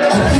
Yeah.